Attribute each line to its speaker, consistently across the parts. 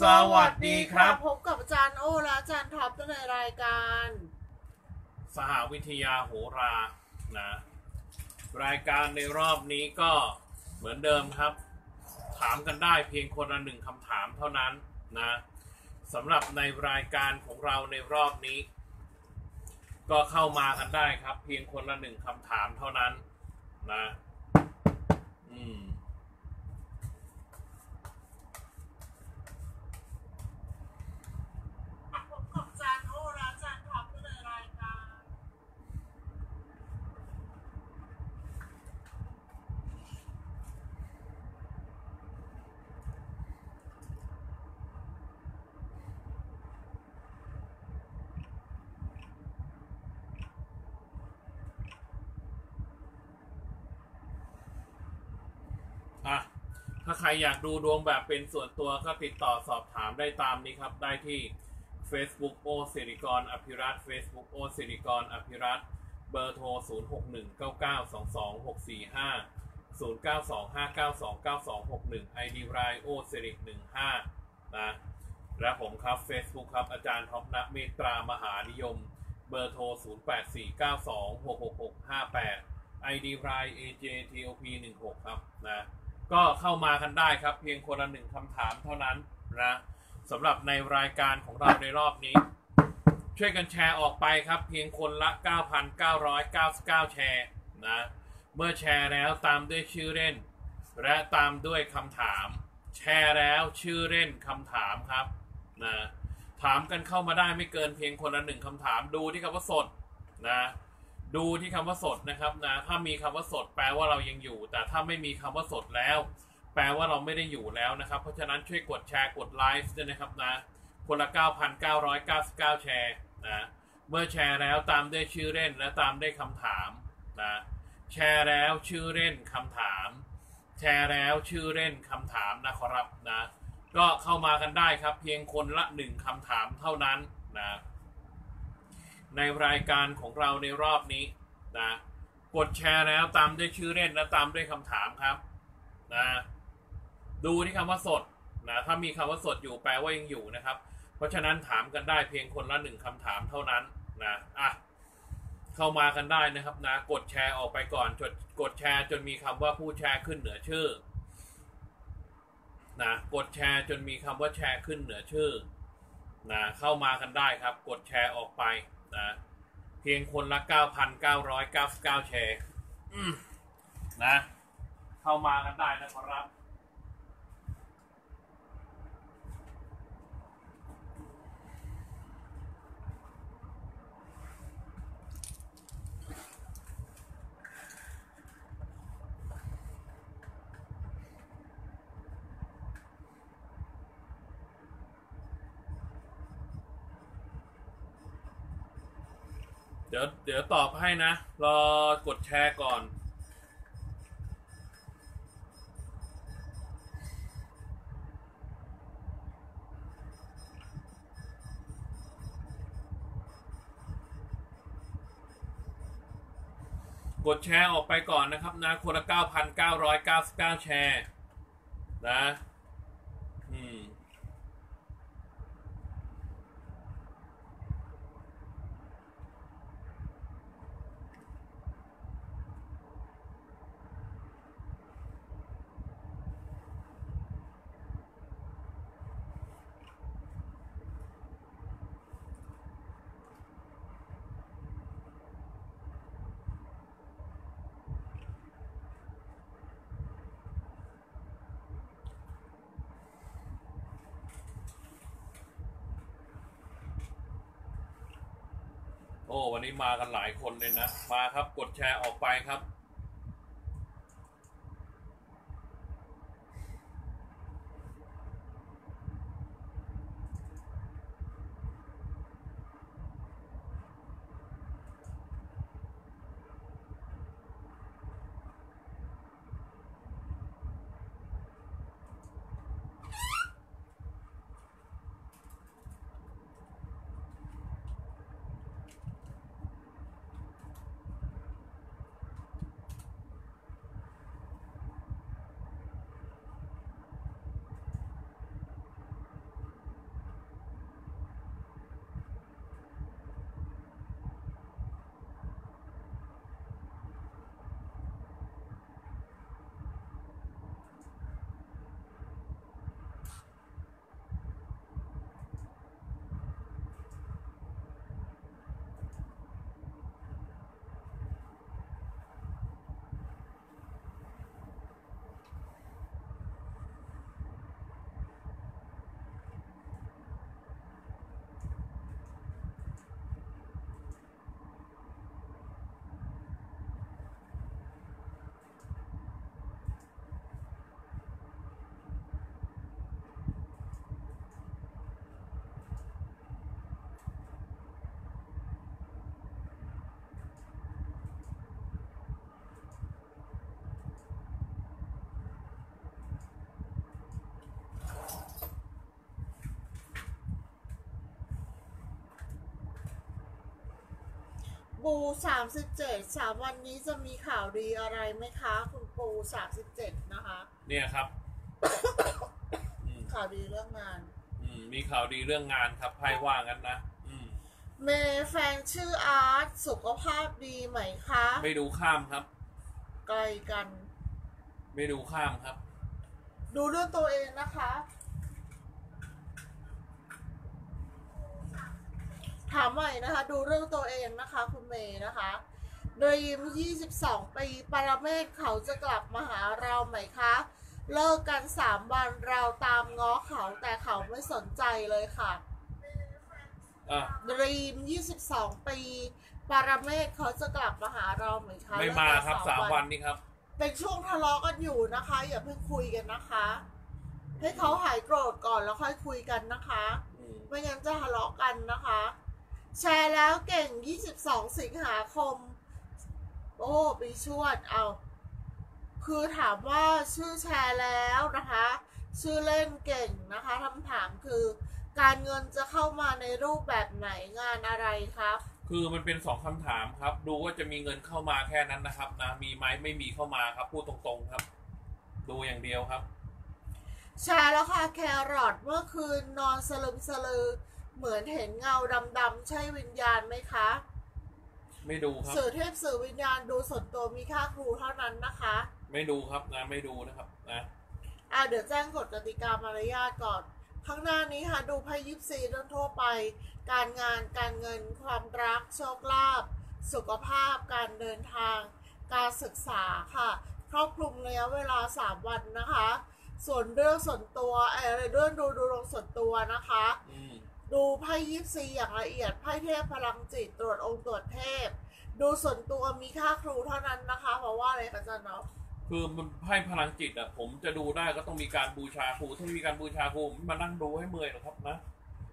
Speaker 1: สวัสดีครับ
Speaker 2: พบกับอาจารย์โอและอาจารย์ท็อปในรายการ
Speaker 1: สหวิทยาโหรานะรายการในรอบนี้ก็เหมือนเดิมครับ ถามกันได้เพียงคนละหนึ่งคำถามเท่านั้นนะสำหรับในรายการของเราในรอบนี้ ก็เข้ามากันได้ครับ เพียงคนละหนึ่งคำถามเท่านั้นนะ อืม
Speaker 2: พบกับอาจารย์โอและอาจารย์ท็อปในรายการ
Speaker 1: อะถ้าใครอยากดูดวงแบบเป็นส่วนตัวก็ติดต่อสอบถามได้ตามนี้ครับ ได้ที่ Facebook โอสิริกรอภิรัต Facebook โอสิริกรอภิรัตเบอร์โทร 0 6 1 9 9 2 2 6 4 5 0 9 2 5 9 2 9 2 6 1 ID รายโอสิริ15 นะ และผมครับ Facebook ครับ อาจารย์ท็อปนักเมตรามหานิยม เบอร์โทร 0 8 4 9 2 6 6 6 5 8 ID ราย AJTOP 16 ครับ นะ ก็เข้ามากันได้ครับ เพียงคนละหนึ่งคำถามเท่านั้นนะสำหรับในรายการของเราในรอบนี้ ช่วยกันแชร์ออกไปครับ เพียงคนละ 9,999 แชร์นะเมื่อแชร์แล้วตามด้วยชื่อเล่น และตามด้วยคำถาม แชร์แล้วชื่อเล่นคำถามครับนะถามกันเข้ามาได้ไม่เกินเพียงคนละหนึ่งคำถามดูที่คำว่าสดนะ ดูที่คำว่าสดนะครับนะถ้ามีคำว่าสดแปลว่าเรายังอยู่ แต่ถ้าไม่มีคำว่าสดแล้ว แปลว่าเราไม่ได้อยู่แล้วนะครับ เพราะฉะนั้นช่วยกดแชร์กดไลฟ์ด้วยนะครับนะคนละ 9,999 แชร์นะเมื่อแชร์แล้วตามด้วยชื่อเล่นและตามด้วยคำถามนะแชร์แล้วชื่อเล่นคำถาม แชร์แล้วชื่อเล่นคำถามนะครับนะก็เข้ามากันได้ครับเพียงคนละหนึ่งคำถามเท่านั้นนะ ในรายการของเราในรอบนี้นะกดแชร์แล้วตามด้วยชื่อเล่นและตามด้วยคำถามครับนะดูที่คำว่าสดนะถ้ามีคำว่าสดอยู่แปลว่ายังอยู่นะครับ เพราะฉะนั้นถามกันได้เพียงคนละหนึ่งคำถามเท่านั้นนะอะเข้ามากันได้นะครับนะกดแชร์ออกไปก่อนจดกดแชร์จนมีคำว่าผู้แชร์ขึ้นเหนือชื่อนะกดแชร์จนมีคำว่าแชร์ขึ้นเหนือชื่อนะเข้ามากันได้ครับ กดแชร์ออกไป นะเพียงคนละ 9,999 แชร์นะ เข้ามากันได้นะครับ เดี๋ยวเดี๋ยวตอบให้นะ รอกดแชร์ก่อน กดแชร์ออกไปก่อนนะครับนะ คนละ 9,999 แชร์ นะ อืม โอ้วันนี้มากันหลายคนเลยนะ มาครับกดแชร์ออกไปครับ
Speaker 3: ปูสามสิบเจ็ดสามวันนี้จะมีข่าวดีอะไรไหมคะ คุณปูสามสิบเจ็ดนะคะ
Speaker 1: เนี่ยครับ อืม
Speaker 3: ข่าวดีเรื่องงาน
Speaker 1: อืมมีข่าวดีเรื่องงานครับไพ่ว่างั้นนะอืม
Speaker 3: เมย์แฟนชื่ออาร์ตสุขภาพดีไหมคะ
Speaker 1: ไม่ดูข้ามครับ
Speaker 3: ไกลกัน
Speaker 1: ไม่ดูข้ามครับ
Speaker 3: ดูเรื่องตัวเองนะคะ ถามใหม่นะคะ ดูเรื่องตัวเองนะคะ คุณเมย์นะคะโดยยิ้ม22 ปีปรเมศเขาจะกลับมาหาเราไหมคะ เลิกกัน 3 วันเราตามง้อเขาแต่เขาไม่สนใจเลยค่ะ
Speaker 1: อะ
Speaker 3: ดรีม22 ปีปรเมศเขาจะกลับมาหาเราไหมคะ
Speaker 1: ไม่มาครับ
Speaker 3: เลิกกัน
Speaker 1: สามวันนี้ครับ
Speaker 3: เป็นช่วงทะเลาะกันอยู่นะคะ อย่าเพิ่งคุยกันนะคะ ให้เขาหายโกรธก่อนแล้วค่อยคุยกันนะคะ
Speaker 1: อืม
Speaker 3: ไม่งั้นจะทะเลาะกันนะคะ แชร์แล้วเก่ง 22 สิงหาคม โอ้ปีชวด เอา คือถามว่าชื่อแชร์แล้วนะคะ ชื่อเล่นเก่งนะคะคำถามคือ การเงินจะเข้ามาในรูปแบบไหนงานอะไรครับ
Speaker 1: คือมันเป็นสองคำถามครับ ดูว่าจะมีเงินเข้ามาแค่นั้นนะครับนะ มีไหมไม่มีเข้ามาครับ พูดตรงๆครับ ดูอย่างเดียวครับ
Speaker 3: แชร์แล้วค่ะแครอทเมื่อคืนนอนสลึมสลือ เหมือนเห็นเงาดำๆใช่วิญญาณไหมคะ
Speaker 1: ไม่ดูครับ
Speaker 3: สื่อเทพสื่อวิญญาณดูส่วนตัวมีค่าครูเท่านั้นนะคะ
Speaker 1: ไม่ดูครับนะไม่ดูนะครับนะ
Speaker 3: อ่าเดี๋ยวแจ้งกฎกติกามารยาทก่อนข้างหน้านี้ค่ะดูไพ่ยิปซีเรื่องทั่วไป การงานการเงินความรักโชคลาภสุขภาพการเดินทาง การศึกษาค่ะครอบคลุมระยะเวลา 3 วันนะคะ ส่วนเรื่องส่วนตัวเออเรื่องดูดูลงส่วนตัวนะคะ
Speaker 1: อืม
Speaker 3: ดูไพ่ยิปซีอย่างละเอียด ไพ่เทพพลังจิต ตรวจองค์ตรวจเทพ ดูส่วนตัวมีค่าครูเท่านั้นนะคะ เพราะว่าอะไรคะอาจารย์เนาะ
Speaker 1: คือมันไพ่พลังจิตอะผมจะดูได้ก็ต้องมีการบูชาครู ถ้าไม่มีการบูชาครูผมไม่มานั่งดูให้เมื่อยหรอกครับนะ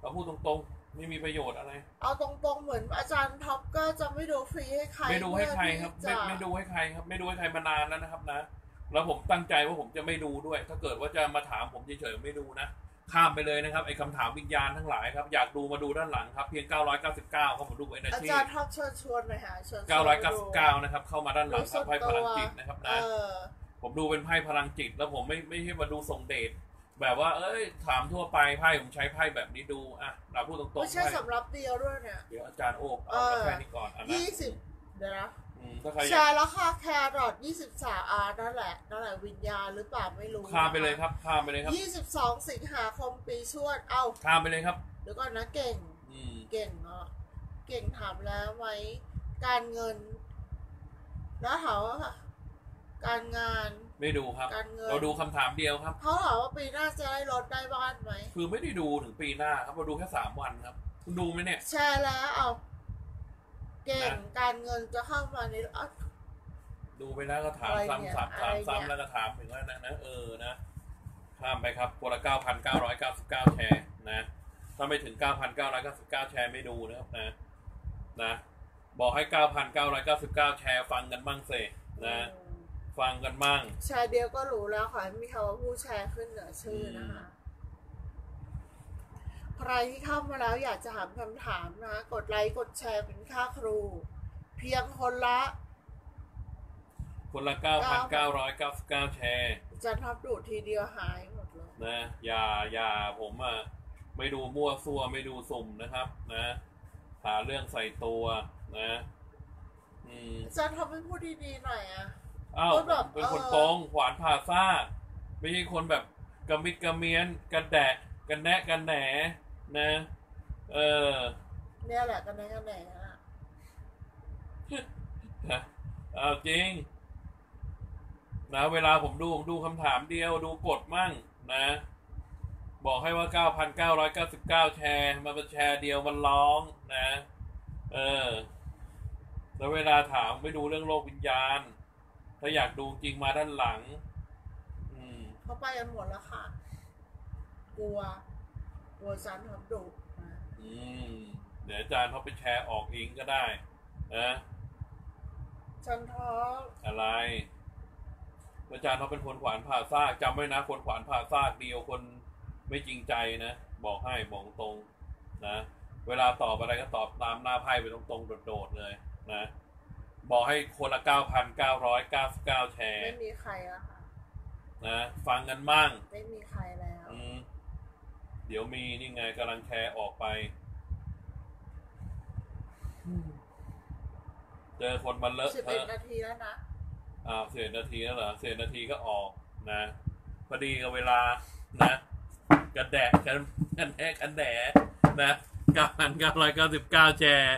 Speaker 1: เราพูดตรงๆ ไม่มีประโยชน์อะไร
Speaker 3: เอาตรงๆเหมือนอาจารย์ท็อปก็จะไม่ดูฟรีให้ใคร
Speaker 1: ไม่ดูให้ใครครับ
Speaker 3: เพื่
Speaker 1: ไม่
Speaker 3: อที่จะ
Speaker 1: ไม่ดูให้ใครครับ ไม่ดูให้ใครมานานแล้วนะครับนะ แล้วผมตั้งใจว่าผมจะไม่ดูด้วย ถ้าเกิดว่าจะมาถามผมเฉยๆไม่ดูนะ ข้ามไปเลยนะครับไอ้คำถามวิญญาณทั้งหลายครับ อยากดูมาดูด้านหลังครับ เพียง 999ครับผมดูไอ้นา
Speaker 3: อา
Speaker 1: ที
Speaker 3: จารย์ท็อปเชิญชวนหน่อยค่ะเชิญชวนดู
Speaker 1: 999 นะครับ เข้ามาด้านหลังครับไพ่พลังจิตนะครับ
Speaker 3: เอ
Speaker 1: นะ
Speaker 3: อ
Speaker 1: ผมดูเป็นไพ่พลังจิต แล้วผมไม่ไม่ใช่มาดูทรงเดชแบบว่า เอ้ย ถามทั่วไปไพ่ผมใช้ไพ่แบบนี้ดูอะเราพูดตรงๆ
Speaker 3: ไม่ใช่
Speaker 1: ไพ่
Speaker 3: สำหรับเดียวด้วยเนี่ย
Speaker 1: เดี๋ยวอาจารย์โอบ
Speaker 3: เอ
Speaker 1: เอา
Speaker 3: อ
Speaker 1: แค่นี้ก่อนอะนะ
Speaker 3: ยี่สิบเดี๋ยวนะ
Speaker 1: อืม ถ้าใครอ
Speaker 3: แช
Speaker 1: ยาก
Speaker 3: ร์แล้วค่ะแครอทยี่สิบสามอาร์นั่นแหละนั่นแหละวิญญาณหรือเปล่าไม่รู้
Speaker 1: ข้ามไปเลยครับข้ามไปเลยครับ
Speaker 3: ยี่สิบสองสิงหาคมปีชวด เอา
Speaker 1: ข้ามไปเลยครับ
Speaker 3: เดี๋ยวก่อนนะเก่ง
Speaker 1: อืม
Speaker 3: เก่งเนาะเก่งถามแล้วไหมการเงิน แล้วถามว่าการงาน
Speaker 1: ไม่ดูครับ
Speaker 3: การเงิน
Speaker 1: เราดูคำถามเดียวครับ
Speaker 3: เขาถามว่าปีหน้าจะได้รถได้บ้านไหม
Speaker 1: คือไม่ได้ดูถึงปีหน้าครับเราดูแค่สามวันครับ คุณดูไหมเนี่ย
Speaker 3: แชร์แล้วเอา เก่ง
Speaker 1: นะ
Speaker 3: การเงินจะเข้ามาในเอา
Speaker 1: ดูไปแล้วก็ถาม
Speaker 3: อะไรเนี่ย
Speaker 1: ซ้ำๆถาม
Speaker 3: อะไรเนี่ย
Speaker 1: ซ้ำแล้วก็ถามถึงว่านะนะเออนะข้ามไปครับคนละเก้าพันเก้าร้อยเก้าสิบเก้าแชร์นะ ถ้าไม่ถึงเก้าพันเก้าร้อยเก้าสิบเก้าแชร์ไม่ดูนะครับนะนะ บอกให้เก้าพันเก้าร้อยเก้าสิบเก้าแชร์ฟังกันมั่งเสนะ
Speaker 3: อืม
Speaker 1: ฟังกันมั่ง
Speaker 3: แชร์เดียวก็รู้แล้วขอให้มีคำว่าผู้แชร์ขึ้นเหนือชื่อนะคะ ใครที่เข้ามาแล้วอยากจะถามคำถามนะ กดไลค์กดแชร์เป็นค่าครู เพียงคนละ
Speaker 1: คนละเก้าพันเก้าร้อยเก้าสิบเก้าแชร์
Speaker 3: จะทับดูดทีเดียวหายหมดเลย
Speaker 1: นะ อย่าอย่าผมอะไม่ดูมั่วซั่วไม่ดูสุ่มนะครับ นะหาเรื่องใส่ตัวนะอืม
Speaker 3: จะทำให้พูดดีๆหน่อยอะ
Speaker 1: อ้าว
Speaker 3: พูดแบบ
Speaker 1: เป็นคน
Speaker 3: เออ
Speaker 1: ตรงขวานผ่าซ่ากไม่ใช่คนแบบกระมิดกระเมียนกระแดะกระแนะกระแหน นะ เออ
Speaker 3: เนี่ยแหละกันแน่กันแน่อะ
Speaker 1: นะเอาจริง นะเวลาผมดูผมดูคำถามเดียวดูกดมั่งนะ บอกให้ว่า 9,999 แชร์ มันเป็นแชร์เดียวมันร้องนะ เออ แล้วเวลาถามไม่ดูเรื่องโลกวิญญาณ ถ้าอยากดูจริงมาด้านหลัง อืม
Speaker 3: เขาไปกันหมดแล้วค่ะ กลัว กลัวจันทำดุนะ
Speaker 1: อืมเดี๋ยวอาจารย์เขาไปแชร์ออกเองก็ได้นะ
Speaker 3: จันท้อ
Speaker 1: อะไร อาจารย์เขาเป็นคนขวานผ่าซากจำไว้นะ คนขวานผ่าซากเดียวคนไม่จริงใจนะ บอกให้บอกตรงนะ เวลาตอบอะไรก็ตอบตามหน้าไพ่ไปตรงๆโดดๆเลยนะ บอกให้คนละเก้าพันเก้าร้อยเก้าสิบเก้าแชร์
Speaker 3: ไม่มีใครแล้วค่ะ
Speaker 1: นะ ฟังกันมั่ง
Speaker 3: ไม่มีใครแล้ว
Speaker 1: อืมเดี๋ยวมีนี่ไงกำลังแชร์ออกไป เจอคนมาเลอะ
Speaker 3: สิบ
Speaker 1: เท
Speaker 3: เอ็ด
Speaker 1: อะ
Speaker 3: นาทีแล้วนะ
Speaker 1: อ้าวเสียนาทีแล้วเหรอเสียนาทีก็ออกนะ พอดีกับเวลานะกันแดดกันกันแดดกันแดดนะเก้าพันเก้าร้อยเก้าสิบเก้าแชร์